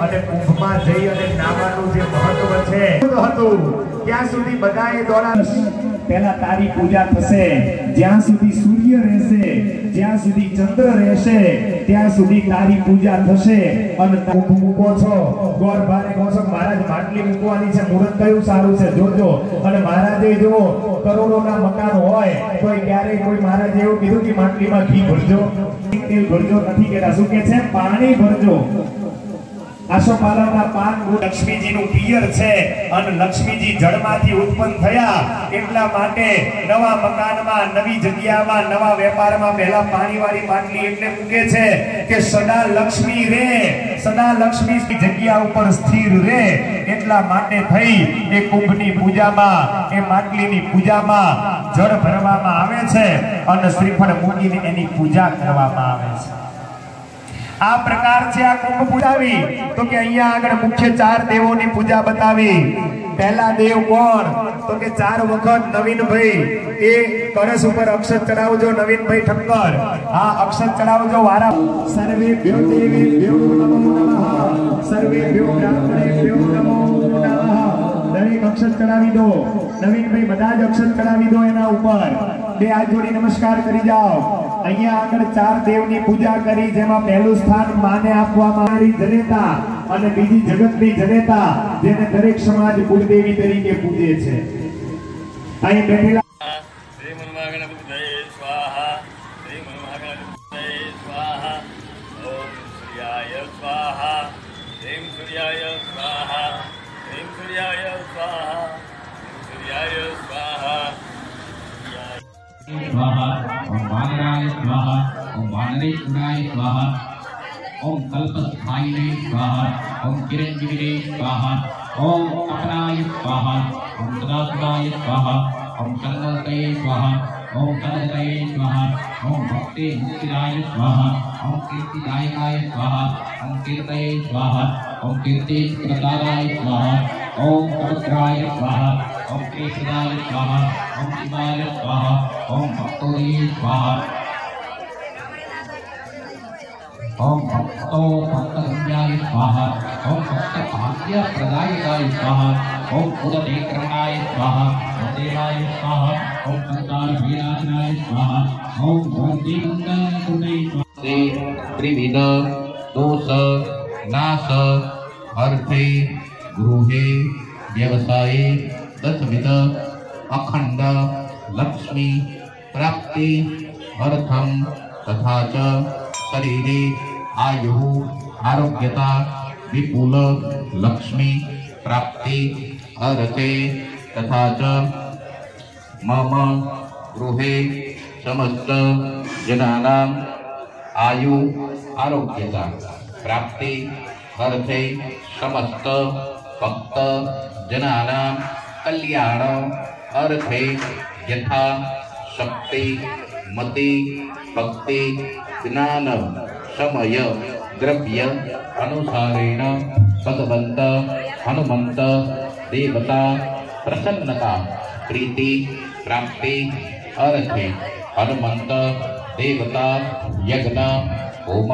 અને કુંભમાં જઈ અને નાવાનું જે મહત્વ છે હતું? ત્યાં સુધી બધાએ દોડા પહેલા તારી પૂજા થશે. જ્યાં સુધી સૂર્ય રહેશે, જ્યાં સુધી ચંદ્ર રહેશે, ત્યાં સુધી તારી પૂજા થશે. અને મૂકો છો. ગોર ભારે કહો છો, મહારાજ માટલી મૂકવાની છે. મુહૂર્ત કયું સારું છે? જોજો. અને મહારાજે જો કરોડોના મકાન હોય, તો ક્યારેય કોઈ મહારાજે એવું કીધું કે માટલીમાં ઘી ભરજો. તેલ ભરજો નથી કહેતા. શું કે છે? પાણી ભરજો. આસોપાલવના પાન લક્ષ્મીજીનું પિયર છે અને લક્ષ્મીજી જળમાંથી ઉત્પન્ન થયા એટલા માટે નવા મકાનમાં, નવી જગ્યામાં, નવા વેપારમાં પહેલા પાણીવાળી માટલી એટલે મૂકે છે કે સદા લક્ષ્મી રે, સદા લક્ષ્મી જગ્યા ઉપર સ્થિર રે. એટલા માટે થઈ એ કુંભની પૂજામાં, એ માટલીની પૂજામાં જળ ભરવામાં આવે છે અને શ્રીફળ મૂકીને એની પૂજા કરવામાં આવે છે. આ પ્રકાર છે આ કુંભ પૂજાવી તો કે અહીંયા આગળ મુખ્ય ચાર દેવોની પૂજા બતાવી. પહેલા દેવ કોણ? તો કે ચાર વખત નવીનભાઈ. એ કળશ ઉપર અક્ષત ચડાવજો, નવીનભાઈ ઠક્કર. આ અક્ષત ચડાવજો, વારા. સર્વે ભ્યો દેવી ભ્યો નમો નમઃ. સર્વે ભ્યો બ્રાહ્મણે ભ્યો નમો નમઃ. દરેક અક્ષત ચડાવી દો. નવીનભાઈ બધા જ અક્ષત ચડાવી દો એના ઉપર. બે હાથ જોડી નમસ્કાર કરી જાઓ. અહીંયા આગળ ચાર દેવની પૂજા કરી જેમાં પહેલું સ્થાન માને આપવામાં આવી જનેતા અને બીજી જગતની જનેતા જેને દરેક સમાજ કુળદેવી તરીકે પૂજે છે. અહીં બેઠેલા શ્રી મનમાગણ જય સ્વાહા શ્રી મનમાગણ સ્વાહા ઓમ સૂર્યાય સ્વાહા એમ સ્વાહા સ્વાહા સ્વાહા. સ્વાહા. ओम वानराय स्वाहा ओम वानरेश्वराय स्वाहा ओम कल्पस्थायिने स्वाहा ओम चिरंजीविने स्वाहा ओम अपनाय स्वाहा ओम सदाशिवाय स्वाहा ओम कन्नलतये स्वाहा ओम कन्नलतये स्वाहा ओम भक्ते मुक्तिदाय स्वाहा ओम कीर्तिदायकाय स्वाहा ओम कीर्तये स्वाहा ओम कीर्ति प्रदाय स्वाहा ओम पवित्राय स्वाहा ओम केशदाय स्वाहा, ओम शिवाय स्वाहा, ओम भक्तोये स्वाहा। ओम भक्तो भक्तगम्याय स्वाहा, ओम भक्त भाग्य प्रदायकाय स्वाहा, ओम उदते क्रमणाय स्वाहा देवाय स्वाहा, ओम संतान वीराजनाय स्वाहा, ओम भक्ति मंगल कुंडे स्वाहा त्रिविध, दोष, नाश अर्थे गृहे व्यवसाये दशविध अखंड लक्ष्मी प्राप्ति अर्थम तथा च शरीरे आयु आरोग्यता विपुल लक्ष्मी प्राप्ति अर्थे तथा च मम गृहे समस्त जनानाम् आयु आरोग्यता प्राप्ति अर्थे समस्त भक्त जनानां कल्याण अर्थे यथा शक्ति, मति, भक्ति, ज्ञान, समय, द्रव्य, अनुसारेण भगवंत हनुमंत देवता, प्रसन्नता, प्रीति, प्राप्ति, अर्थे हनुमंत देवता, यज्ञ, होम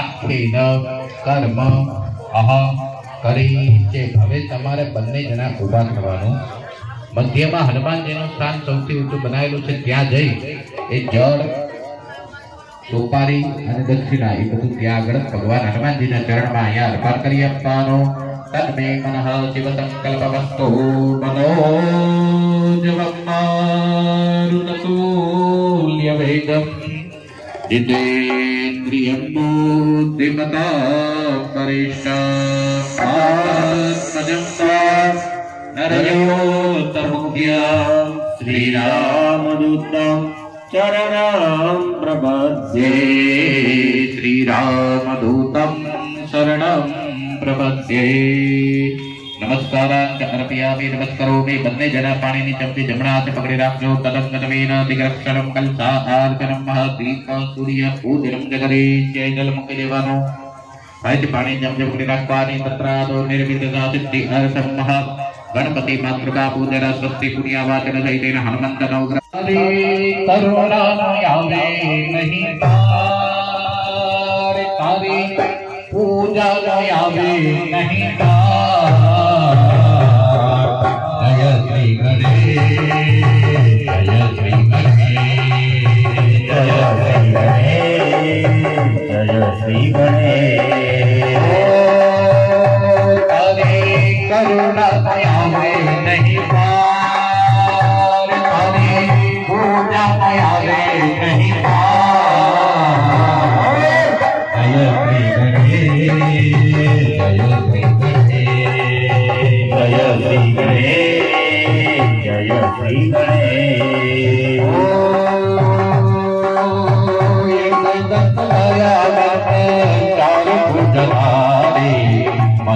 अक्षेन कर्म अह કરી છે. હવે તમારે બંને જણા ઊભા થવાનું. મધ્યમાં હનુમાનજીનું સ્થાન સૌથી ઊંચું બનાવેલું છે. ત્યાં જઈ એ જળ સોપારી અને દક્ષિણા એ બધું ત્યાં આગળ ભગવાન હનુમાનજીના ચરણમાં અહીંયા અર્પણ કરી આપવાનો. તન્મે મનઃ શિવ સંકલ્પવસ્તુ મનોજવમ વેગમ जितेन्द्रियं बुद्धिमता परिष्टात्मजं सा नरयोत्तमुख्या श्रीरामदूतं चरणं प्रपद्ये। श्रीरामदूतं शरणं प्रपद्ये। નમસ્કારાંગ અર્પયામિ નમસ્કરોમિ બંને જણા પાણીની ચમચી જમણા હાથે પકડી રાખજો તદમ તદમેન દિગ્રક્ષરમ કલસાહાર્ચનમ મહાદીપ સૂર્ય ભૂતિરમ જગરે જય જલ મૂકી દેવાનું ભાઈ પાણી ચમચી પકડી રાખવાની તત્રાદો નિર્મિત સિદ્ધિ હર્ષમ મહા ગણપતિ માતૃકા પૂજન સ્વસ્તિ પુણ્યાવાચન સહિતેન હનુમંત નવગ્રહ કરુણા આવે નહીં તારે તારી પૂજા આવે નહીં તાર श्री गणेश करे करुणा आवे नहीं पार करे पूजा आवे नहीं जय श्री गणेश जय श्री गणेश जय श्री गणेश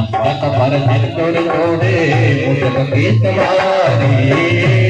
मस्तक पर निर्गुण जोड़े मुझ गीत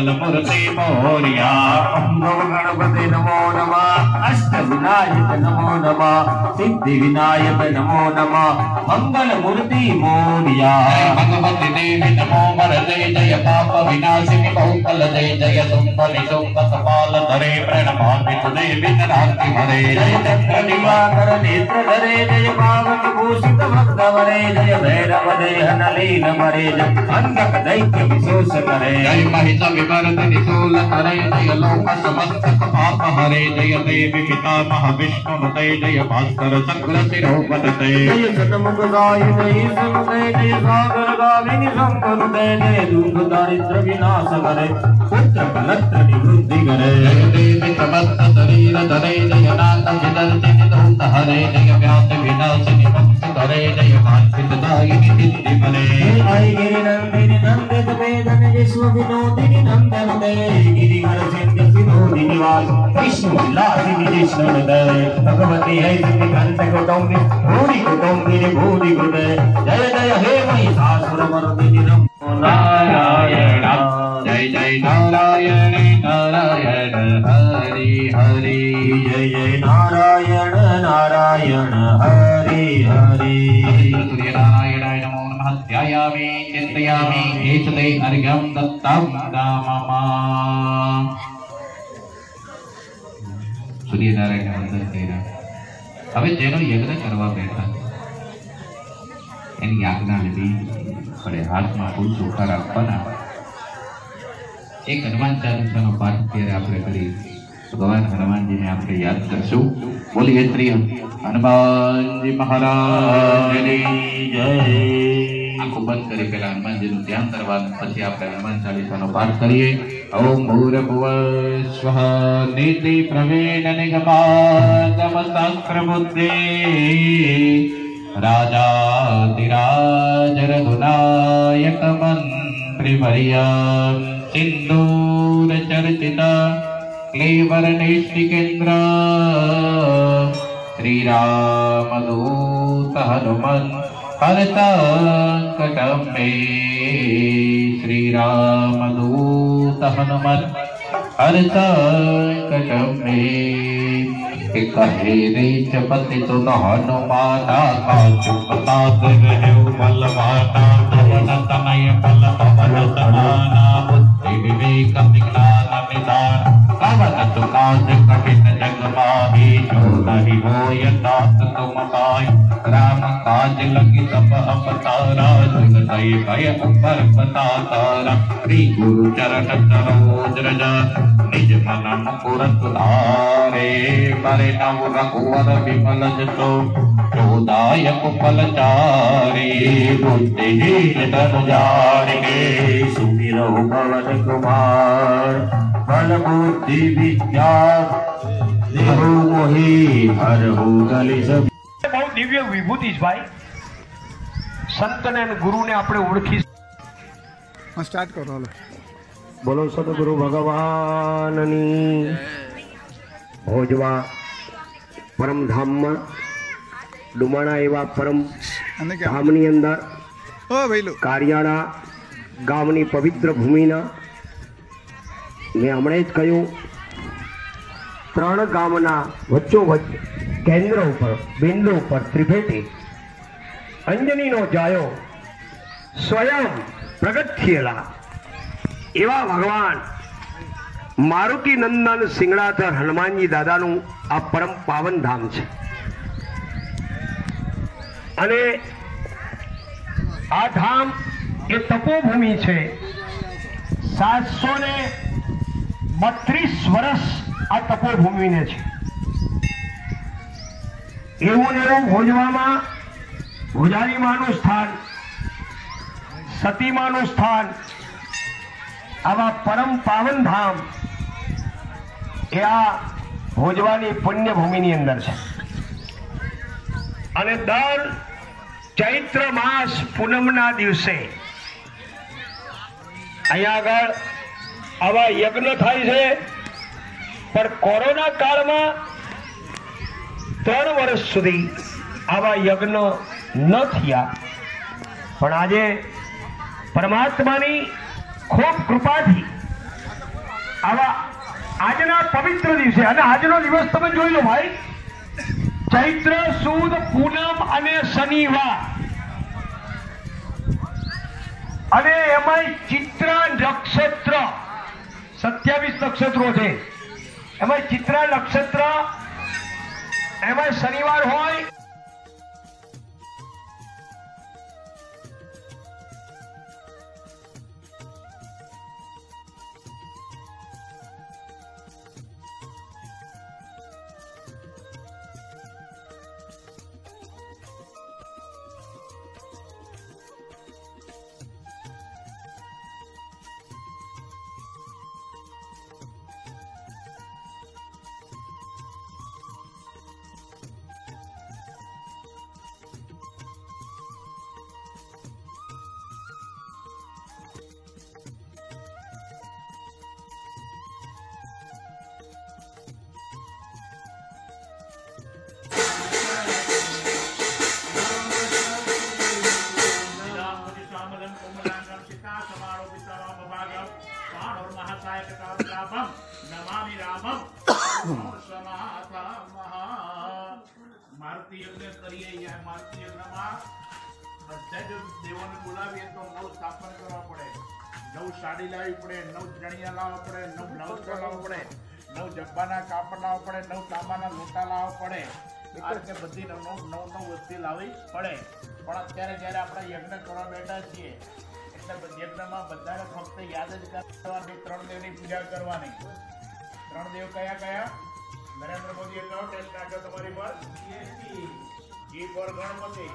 मंगलमूर्ति मोर्या गणपति नमो नमः अष्ट विनायक नमो नमः सिद्धि विनायक नमो नमः मंगल मूर्ति मोरिया भगवती देवी नमो वरदे जय पाप विनाशिनी बहुकल जय जय सुंदरि सुंद कपाल धरे प्रणमामि देवी नराति हरे जय चक्र दिवाकर नेत्र धरे जय पावन भूषित भक्त वरे जय भैरव देहन लीन मरे जय अंधक दैत्य विशोष करे जय महिष विवर्धनि शूल करे जय लोक समस्त पाप हरे जय देवी पितामह विष्णु जय भास्कर शंकर शिरोपते जय सतमुख गाय जय सुनते जय सागर गाविनी शंकर जय दुख दारिद्र विनाश करे पुत्र कलत्र निवृत्ति करे जय देवी समस्त शरीर धरे जय नाथ विदर्शनि दूत हरे जय व्यास विनाशिनि मुक्त करे जय वांछित दायिनि सिद्धि फले आई गिरि नंदिनी नंदित वेदन विश्व विनोदिनी नंदन दे गिरिवर सिंध सिरोधि निवास विष्णु विलासिनी जिष्णु दय भगवती है सिद्धि कंठ कुटुंबी भूरि कुटुंबिनी भूरि हृदय जय जय हे। महिषासुर मर्दिनी नमो नारायण नारायण जय जय नारायण नारायण हरि हरि जय जय नारायण नारायण हरि हरि नमः ध्यायामि चिन्तयामि एतदे अर्घ्यं दत्तं राममा સૂર્યનારાયણ વંદન કર્યા હવે જેનો યજ્ઞ કરવા બેઠા એની આજ્ઞા લીધી પડે હાથમાં ફૂલ ચોખા રાખવાના એક હનુમાન ચાલીસાનો પાઠ અત્યારે આપણે કરી ભગવાન હનુમાનજીને આપણે યાદ કરશું બોલીએ શ્રી હનુમાનજી મહારાજની જય આંખો બંધ કરી પહેલા હનુમાનજીનું ધ્યાન કરવાનું પછી આપણે હનુમાન ચાલીસાનો પાઠ કરીએ ઓમ ભૂરભુવ સ્વઃ નીતિ પ્રવીણ નિગમાગમ શાસ્ત્ર બુદ્ધિ રાજાધિરાજ રઘુનાયક મંત્રી વર્યા સિંદૂર ચર્ચિતા ક્લેવર કેન્દ્ર श्रीरामदूत हनुमन् हरताङ्कटं मे श्रीरामदूत हनुमन् हरताङ्कटं मे कहे रे चपति तुम हनुमाना का चुपतात रहु बलवाना पवन तनय बल पवन समाना बुद्धि विवेक विज्ञान निदान पवन सुकाज कठिन जग माही जो नहीं होय तात तुम पाय राम काज लगी सब अवतारा सुन दई भय उपर पता तारा श्री गुरु चरण सरोज रज निज मन मुकुरत धारे मरे नव रघुवर विमल जसो जोदायक फल चारे बुद्धिहीन धन जाने सुमिरो पवन कुमार બલબુદ્ધિ વિદ્યા દેહો મોહી હર હો ગલી સબ બહુ દિવ્ય વિભૂતિ છે ભાઈ. સંતને અને ગુરુને આપણે ઓળખી સ્ટાર્ટ કરો બોલો સદગુરુ ભગવાનની. ભોજવા પરમધામમાં ડુમાણા એવા પરમ ધામની અંદર કારિયાણા ગામની પવિત્ર ભૂમિના મેં હમણાં જ કહ્યું, ત્રણ ગામના વચ્ચોવચ્ચ કેન્દ્ર ઉપર, બિંદુ ઉપર ત્રિભેટી, અંજનીનો જાયો, સ્વયં પ્રગટ થયેલા એવા ભગવાન મારુતિ નંદન સિંગડાધર હનુમાનજી દાદાનું આ પરમ પાવન ધામ છે. અને આ ધામ એ તપોભૂમિ છે. સાતસો ને બત્રીસ વર્ષ આ તપોભૂમિને છે. એવું એવું ભોજવામાં ભોજારીમાનું સ્થાન, સતીમાનું સ્થાન, આવા પરમ પાવન ધામ એ આ ભોજવાની પુણ્યભૂમિની અંદર છે. અને દર ચૈત્ર માસ પૂનમના દિવસે અહીંયા આગળ આવા યજ્ઞ થાય છે. પણ કોરોના કાળમાં ત્રણ વર્ષ સુધી આવા યજ્ઞ ન થયા. પણ આજે પરમાત્માની ખૂબ કૃપાથી આવા આજના પવિત્ર દિવસે, અને આજનો દિવસ તમે જોઈ લો ભાઈ, ચૈત્ર, સુદ, પૂનમ અને શનિવાર. અને એમાંય ચિત્ર નક્ષત્ર સત્યાવીસ નક્ષત્રો છે. એમાં ચિત્રા નક્ષત્ર એમાં શનિવાર હોય સાડી લાવવી પડે, નવ ચણિયા લાવવા પડે, નવ બ્લાઉઝ લાવવા પડે, નવ જબ્બાના કાપડ લાવવા પડે, નવ તાંબાના લોટા લાવવા પડે. આ બધી નવ નવ નવ નવ વસ્તુ લાવવી પડે. પણ અત્યારે જ્યારે આપણે યજ્ઞ કરવા બેઠા છીએ, એટલે યજ્ઞમાં બધાને ફક્ત યાદ જ કરવાની ત્રણ દેવની પૂજા કરવાની. ત્રણ દેવ કયા કયા? નરેન્દ્ર મોદીએ કહો ટેસ્ટ નાખ્યો તમારી પર. G for Ganpati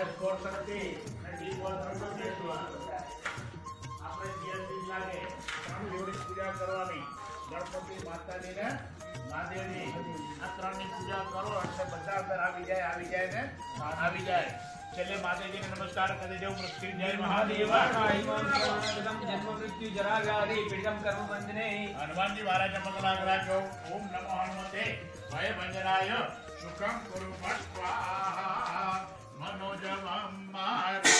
S for Shakti, અને ડી ફોર ગણપતિ આપણે જીએસટી લાગે ત્રણ દેવની પૂજા કરવાની ગણપતિ માતાજીને મહાદેવજી આ ત્રણની પૂજા કરો એટલે બધા અંદર આવી જાય આવી જાય ને આવી જાય છેલ્લે માતાજીને નમસ્કાર કરી દેવું મૃત્યુ જય મહાદેવ હનુમાનજી મહારાજ મંગલાગ રાખ્યો ઓમ નમો હનુમતે ભય ભંજનાય સુખમ કુરુ સ્વાહા મનોજવમ મારુતુલ્ય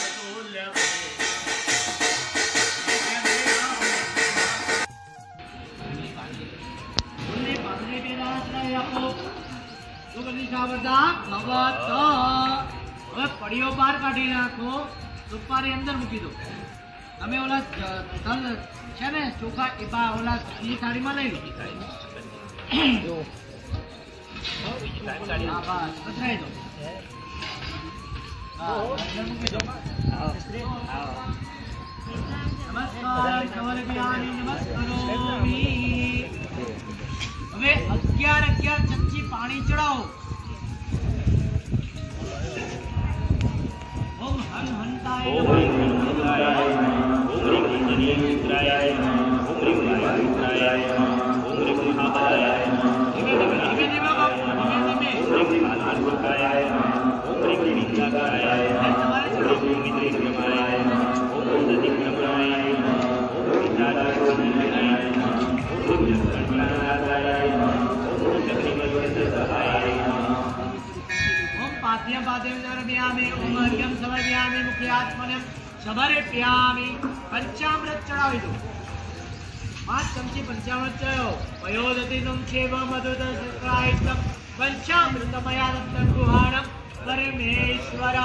હવે પડીઓ બહાર કાઢી નાખો સુપારી અંદર મૂકી દો તમે ઓલા જ- તલ છે ને ચોખા એ બા ઓલા એ થાળીમાં લઈ લો હા, બસ, પથરાઈ દો હા, અંદર મૂકી દો. નમસ્કાર કવલ જ્ઞાની નમસ્કારોમી હવે અગિયાર અગિયાર ચમચી પાણી ચડાવો ઓમ હન હંતાય નમઃ. ધીમે ધીમે ધીમે ધીમે બાપુ, ધીમે ધીમે. એ તમારે ચડાવો. ओम पाद्यम पाद्यम समर्पयामि ओम अर्घ्यम समर्पयामि मुख्यात्मनम સમર્પ્યામિ પંચામૃત ચડાવી દો પાંચ ચમચી પંચામૃત ચડાવો વયોદતિનું છેવ મધુદ સત્રાયિતમ પંચામૃતમયા રત્ન ગુહાણમ પરમેશ્વર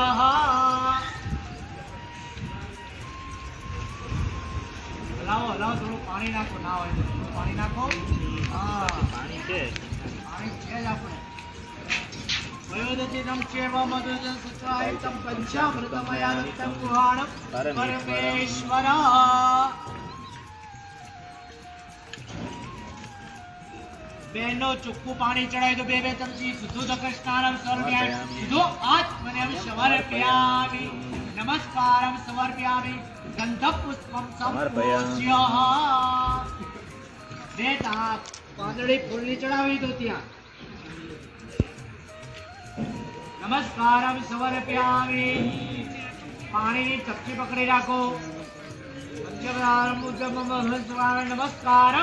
હલાવો હલાવો થોડું પાણી નાખો ના હોય તો થોડું પાણી નાખો હા પાણી છે પાણી છે જ આપણે वयोदधिनं चेव मधुजं सुत्रायितं पञ्चामृतमयानन्तं गुहाणं परमेश्वर બહેનો ચોખ્ખું પાણી ચડાવી દો બે બે ચમચી શુદ્ધ કૃષ્ણારમ સ્વર્પ્યામી શુદ્ધો આત્મને સમર્પ્યામી નમસ્કારમ સમર્પ્યામી ગંધ પુષ્પમ સંપોષ્ય બે તાપ પાંદડી ફૂલની ચડાવી દો ત્યાં નમસ્કારમ પ્યાવી પાણીની ચપટી પકડી રાખો. નમસ્કાર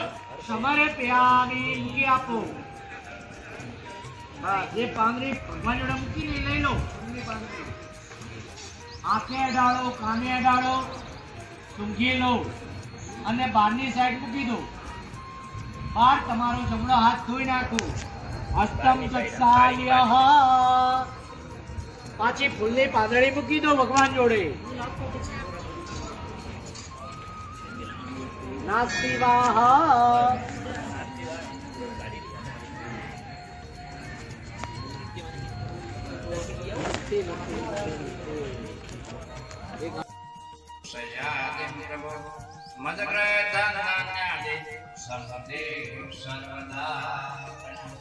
સમરે પ્યાવી મૂકી આપો. હા, જે પાંદરી ભગવાન જોડે મૂકીને લઈ લો. એમની આંખે અડાડો કાને અડાડો, સૂંઘી લો અને બહારની સાઈડ મૂકી દો. બહાર તમારો જમણો હાથ ધોઈ નાખો. હસ્તમ ચક્ષાય પાછી ફૂલની પાંદડી મૂકી દો ભગવાન જોડે નાસ્તિ વાહ મદગ્રહ ધન જ્ઞાને સર્વદેવ સર્વદા